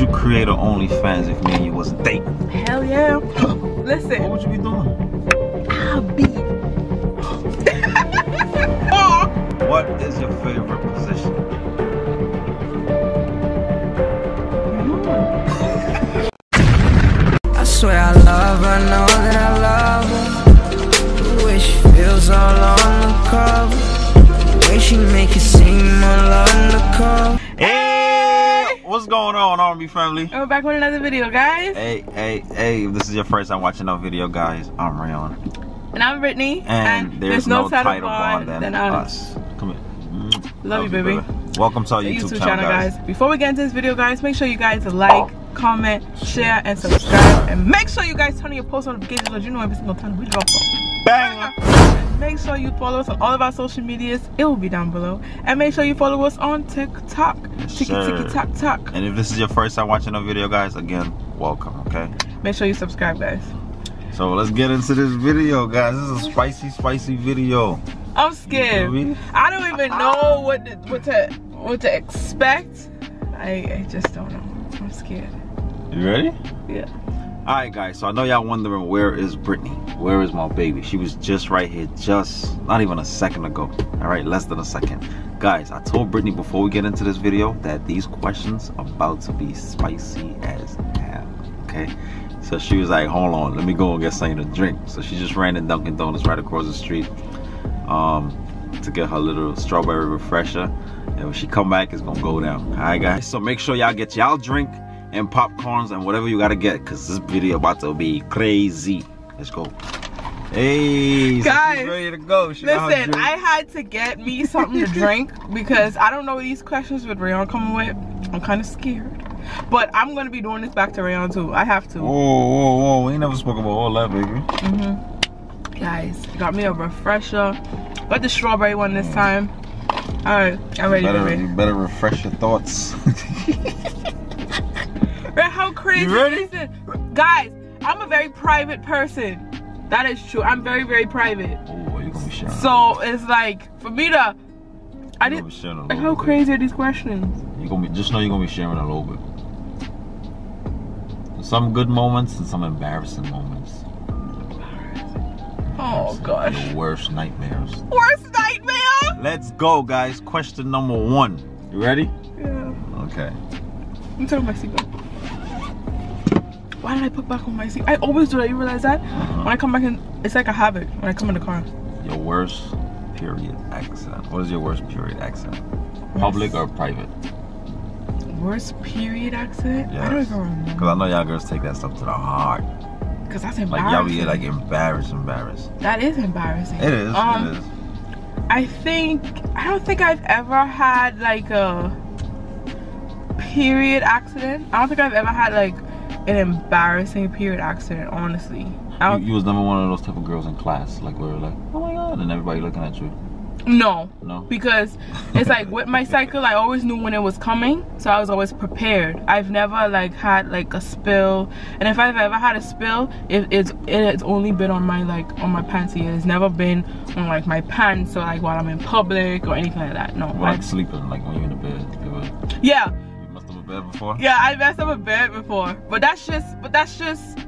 you create an OnlyFans if me and you wasn't dating? Hell yeah. Listen. What would you be doing? I'll be. What is your favorite position? I swear I love her, know that I love her. The way she feels all on going on, R&B family? And we're back with another video, guys. Hey, hey, hey, if this is your first time watching our video, guys, I'm Rayon. And I'm Britney. And, there's, no, title bond than, us. Come here. Mm, Love you, baby. Welcome to our The YouTube, channel, guys. Before we get into this video, guys, make sure you guys like, comment, share, and subscribe. And make sure you guys turn on your post notifications so you know every single time we drop one. Bang! And Make sure you follow us on all of our social medias. It will be down below. And make sure you follow us on TikTok. Tiki sir. tiki tock tock. And if this is your first time watching a video, guys, again, welcome, okay? Make sure you subscribe, guys. So let's get into this video, guys. This is a spicy, spicy video. I'm scared. You feel me? I don't even know what to, what to what to expect. I, I just don't know. I'm scared. You ready? Yeah. Alright guys, so I know y'all wondering where is Britney? Where is my baby? She was just right here, just not even a second ago. Alright, less than a second. Guys, I told Britney before we get into this video that these questions are about to be spicy as hell. Okay? So she was like, hold on, let me go and get something to drink. So she just ran to Dunkin' Donuts right across the street um, to get her little strawberry refresher. And when she come back, it's gonna go down. Alright guys, so make sure y'all get y'all drink and popcorns and whatever you gotta get because this video about to be crazy. Let's go. Hey, Guys, ready to go. She Listen. I had to get me something to drink because I don't know what these questions with Rayon coming with. I'm kind of scared. But I'm gonna be doing this back to Rayon too. I have to. Whoa, whoa, whoa! We ain't never spoke about all that, baby. Mm-hmm. Guys, got me a refresher. Got the strawberry one this time. Alright, I'm ready, Better, baby. you better refresh your thoughts. Crazy You ready? is it? Guys, I'm a very private person. That is true. I'm very, very private. oh, you gonna be sharing? So it's like for me to I didn't be sharing a like how bit. crazy are these questions? You gonna be just know you're gonna be sharing a little bit. Some good moments and some embarrassing moments. Oh gosh. Your worst nightmares. Worst nightmare? Let's go, guys. Question number one. You ready? Yeah. Okay. I'm turning my seatbelt. Why did I put back on my seat? I always do that. You realize that? When I come back in, it's like a habit. When I come in the car. Your worst period accent. What is your worst period accent? Public or private? Worst period accident? I don't even remember. Cause I know y'all girls take that stuff to the heart. Cause that's embarrassing. Like y'all be like embarrassed, embarrassed. that is embarrassing. It is. Um, it is. I think I don't think I've ever had like a period accident. I don't think I've ever had like an embarrassing period accident. Honestly, You, you was never one of those type of girls in class, like where like, oh my god, and everybody looking at you. no, No. because it's like with my cycle, I always knew when it was coming, so I was always prepared. I've never like had like a spill, and if I've ever had a spill, it, it's it has only been on my like on my panty. It's never been on like my pants or like while I'm in public or anything like that. No, Well, like sleeping, like when you're in the bed. Yeah. Bed before. Yeah, I messed up a bed before, but that's just, but that's just,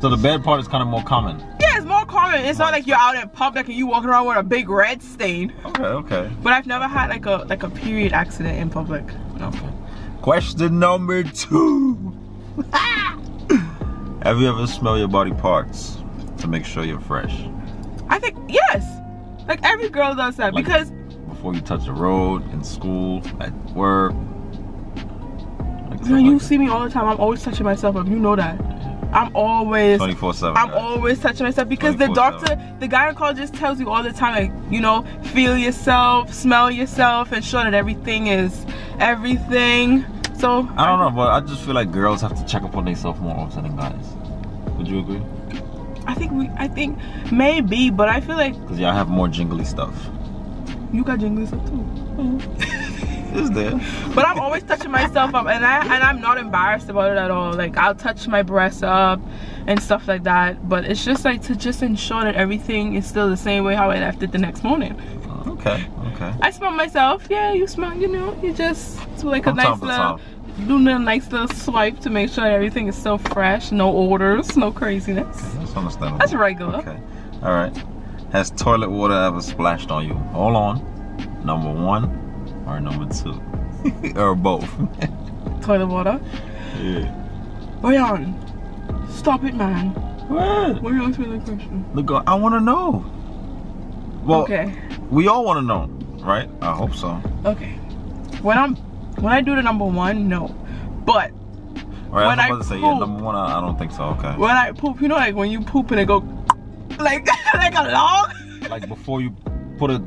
So the bed part is kind of more common. yeah, it's more common. It's not like you're out in public and you walking around with a big red stain. Okay, okay. But I've never had like a like a period accident in public. No. Question number two. Have you ever smelled your body parts to make sure you're fresh I think yes, like every girl does that Like- because before you touch the road, in school, at work? Like you, see me all the time. I'm always touching myself up. You know that. I'm always. 24 7. I'm always touching myself because the 24/7. doctor, the gynecologist tells you all the time, like, you know, feel yourself, smell yourself, and show that everything is everything. So I don't know, but I just feel like girls have to check up on themselves more often than guys. Would you agree? I think we, I think maybe, but I feel like Because y'all have more jingly stuff. you got jingly stuff too. Is there? But I'm always touching myself up, and I and I'm not embarrassed about it at all. Like I'll touch my breasts up and stuff like that. But it's just like to just ensure that everything is still the same way how I left it the next morning. Oh, okay, okay. I smell myself. Yeah, you smell. You know, you just it's like a nice little time. do a nice little swipe to make sure that everything is still fresh, no odors, no craziness. That's understandable. That's regular. Okay. All right. Has toilet water ever splashed on you? Hold on. Number one or number two? or both? Toilet water. yeah. Rayon, stop it, man. What? Why you ask me that question? Look, I want to know. Well, okay. we all want to know, right? I hope so. Okay. When I'm when I do the number one, no. But All right, When I I was about to say, yeah, poop- number one, I, I don't think so. Okay. when I poop, you know, like when you poop and it go like like a log. Like before you put a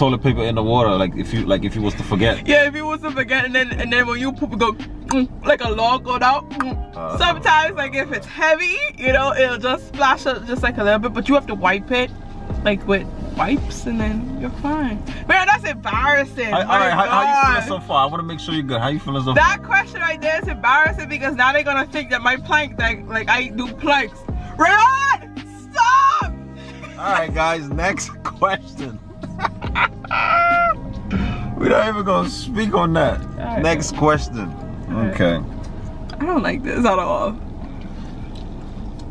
toilet paper in the water, like if you like if you was to forget. Yeah, if you was to forget, and then and then when you poop, go like a log go out. Uh, Sometimes, like if it's heavy, you know, it'll just splash up just like a little bit, but you have to wipe it, like with wipes, and then you're fine. Man, that's embarrassing. All right, all right how, how you feeling so far? I want to make sure you're good. How you feeling so far? That question right there is embarrassing because now they're gonna think that my plank, like, like I do planks. Rayon, stop! All right, guys. Next question. We're not even gonna speak on that. right. Next question. right. Okay. I don't like this at all.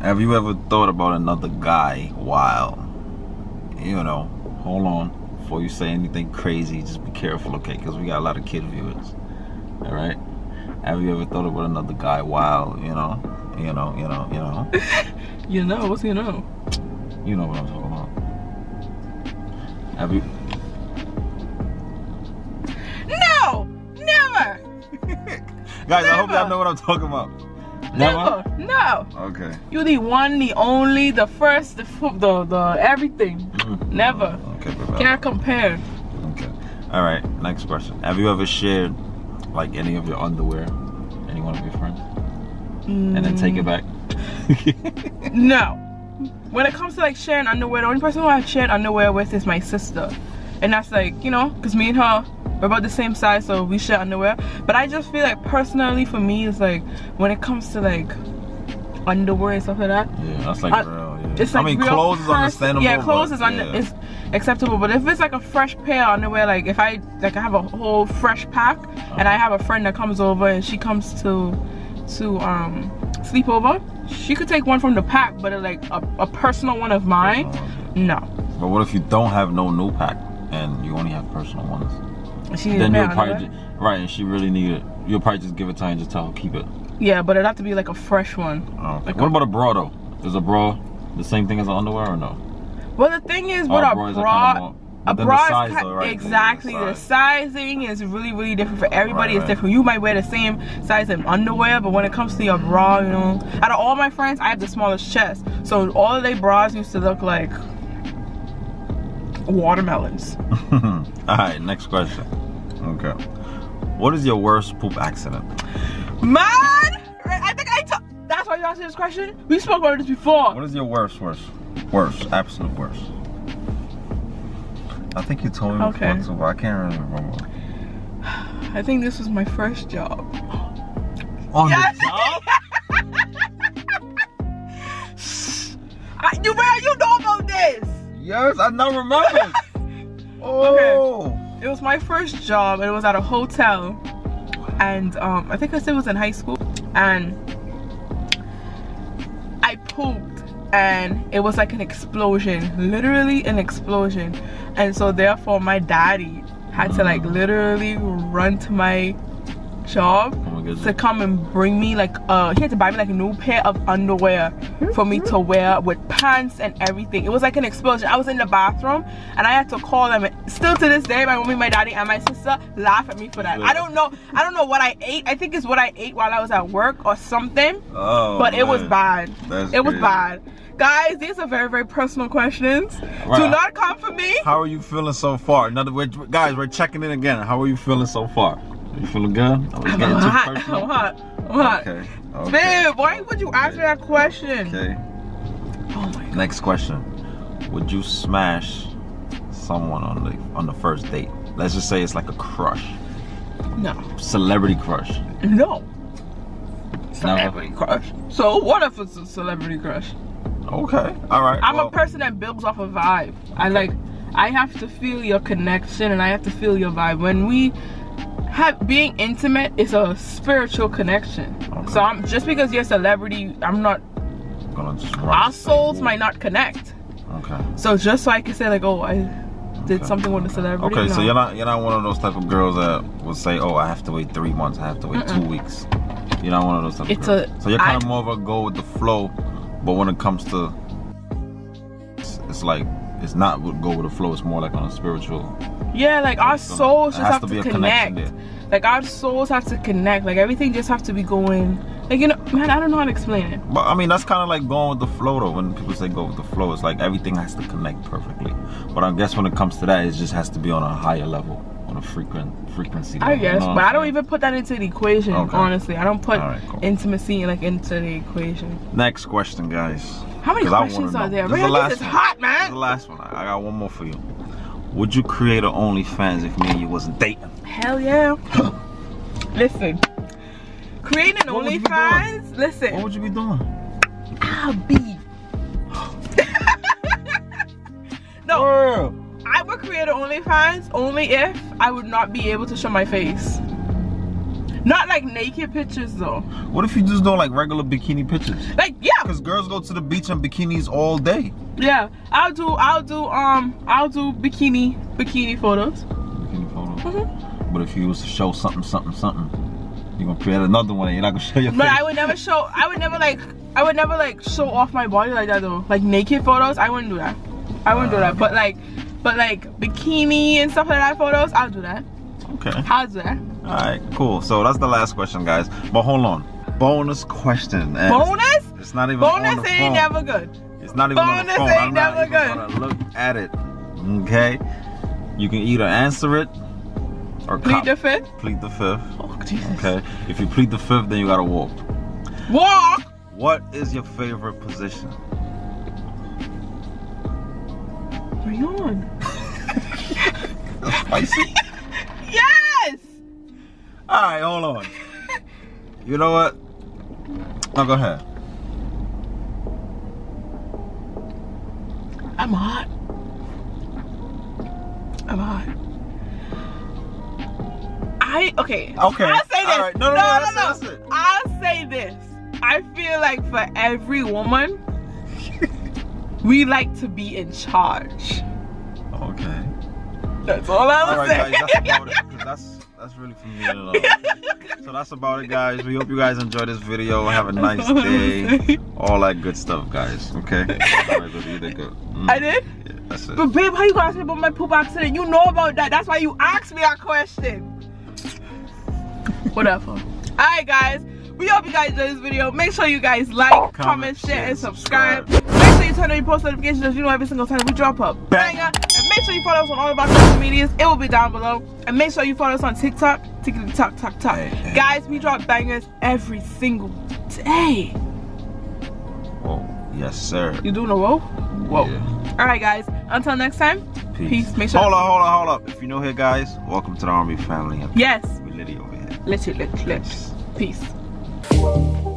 Have you ever thought about another guy while, you know, hold on, before you say anything crazy, just be careful, okay? Because we got a lot of kid viewers. All right. Have you ever thought about another guy while, you know, you know, you know, you know, You know, what's you know? you know what I'm talking about? Have you? Guys, I hope y'all know what I'm talking about. Never. never, no. Okay. You're the one, the only, the first, the the, the everything. Mhm. Never. Okay. baby. Can't compare. Okay. All right. Next question. Have you ever shared like any of your underwear, any one of your friends, and then take it back? No. When it comes to like sharing underwear, the only person who I've shared underwear with is my sister. And that's like, you know, because me and her, we're about the same size, so we share underwear. But I just feel like personally for me, it's like when it comes to like underwear and stuff like that, yeah, that's like I- real. Yeah. it's like I mean, clothes is understandable. Yeah, clothes is under yeah. is acceptable. But if it's like a fresh pair of underwear, like if I like I have a whole fresh pack, and I have a friend that comes over and she comes to to um sleep over, she could take one from the pack, but like a, a personal one of mine, no. But what if you don't have no new pack and you only have personal ones? She then you'll probably underwear. ju- right, and she really need it. You'll probably just give it to her and just tell her keep it. Yeah, but it'd have to be like a fresh one. Oh, okay. Like what a- about a bra though? Is a bra the same thing as an underwear or no? Well, the thing is, All with a bra, more- a bra size is though, right? exactly The the sizing is really really different for everybody. Right, It's right. different. You might wear the same size in underwear, but when it comes to your bra, you know, out of all my friends, I have the smallest chest, so all of their bras used to look like watermelons. All right, next question. Okay. What is your worst poop accident? Man, I think I. That's why you asked me this question. We spoke about this before. What is your worst, worst, worst, absolute worst? I think you told me Okay. before I can't really remember. I think this was my first job. On Yes. the job? I, you man, you know about this. yes, I now remember. oh. It was my first job. and It was at a hotel, and um, I think I said it was in high school, and I pooped, and it was like an explosion, literally an explosion, and so therefore my daddy had to like literally run to my job. To come and bring me like uh he had to buy me like a new pair of underwear for me to wear with pants and everything. It was like an explosion. I was in the bathroom and i had to call them. Still to this day my mommy my daddy and my sister laugh at me for that. I don't know. I don't know what i ate. I think it's what i ate while i was at work or something. Oh, but it was bad. That's it was crazy. bad. Guys these are very very personal questions. Right. do not come for me. How are you feeling so far? In other words, guys, we're checking in again. How are you feeling so far? You feeling good? Oh, I'm getting hot i'm hot i'm hot Okay. okay. babe why would you ask me that question Okay. oh my god Next question. Would you smash someone on the on the first date? Let's just say it's like a crush, no celebrity crush. No. Celebrity crush. So what if it's a celebrity crush? Okay. All right. I'm well, a person that builds off a vibe. I like I have to feel your connection and I have to feel your vibe. When we have being intimate is a spiritual connection. Okay. So I'm just because you're a celebrity, I'm not. Gonna just Our souls route. might not connect. Okay. So just so I can say like, oh, I did Okay. something with a celebrity. Okay, so you're not you're not one of those type of girls that will say, "Oh, I have to wait three months. I have to wait two weeks." You're not one of those type It's of girls. a- so you're kind of I- more of a go with the flow, but when it comes to, it's, it's like it's not go with the flow. It's more like on a spiritual. Yeah, like our So souls just have to to, be a connection connect. Like our souls have to connect. Like everything just have to be going. Like you know, man, I don't know how to explain it. But I mean, that's kind of like going with the flow, though. When people say go with the flow, it's like everything has to connect perfectly. But I guess when it comes to that, it just has to be on a higher level, on a frequent frequency. I level, you guess, know but I'm don't even put that into the equation. Okay. Honestly, I don't put Alright, cool. intimacy like into the equation. Next question, guys. How many questions are there? This is the last one. hot, This is the last one. I I got one more for you. Would you create an OnlyFans if me and you wasn't dating? Hell yeah. listen, creating What would you be OnlyFans. What would you be doing? I'll be. no, Girl. I would create an OnlyFans only if I would not be able to show my face. Not like naked pictures though. What if you just do like regular bikini pictures? Like yeah, Because girls go to the beach in bikinis all day. Yeah. I'll do I'll do um I'll do bikini bikini photos. Bikini photos. Mm-hmm. But if you was to show something, something, something, you're gonna create another one and you're not gonna show your But face. I would never show I would never like I would never like show off my body like that though. Like naked photos, I wouldn't do that. I wouldn't do that. But like but like bikini and stuff like that photos, I'll do that. Okay. I'll that. Alright, cool. So that's the last question, guys. But hold on. Bonus question. and Bonus? It's not even Bonus ain't phone. never good. It's not even on the Bonus phone. I'm not never even good. gonna look at it. Okay? You can either answer it or Plead the fifth. plead the fifth. Oh Jesus. Okay? If you plead the fifth, then you gotta walk. Walk! What is your favorite position? Where you on? Spicy? Yes! Alright, hold on. You know what? Oh, go ahead. I'm hot. I'm hot. I okay. Okay. I'll say this. Right. No, no, no, it, that's it. I'll say this. I feel like for every woman, we like to be in charge. Okay. That's all I was saying. guys, that's about it. 'cause That's that's really for me. So that's about it, guys. We hope you guys enjoy this video. Have a nice day. All that good stuff, guys. Okay. Alright, good. You did good. Mm. I did? Yeah, that's it. But babe, how you gonna ask me about my poop accident? You know about that. That's why you asked me that question. Whatever. Alright guys. We hope you guys enjoyed this video. Make sure you guys like, comment, share, and subscribe. Make sure you turn on your post notifications so you know every single time we drop a banger. Make sure you follow us on all of our social medias. It will be down below. And make sure you follow us on TikTok. TikTok, TikTok, talk, talk. Hey, hey. Guys, we drop bangers every single day. Whoa. Yes, sir. You doing a whoa? Whoa. Yeah. Alright guys. Until next time. Peace. Make sure. Hold on, hold on, hold up. If you're new here, guys, welcome to the R&B family. Yes. We Liddy over here. Let's let's let's. Peace. Peace.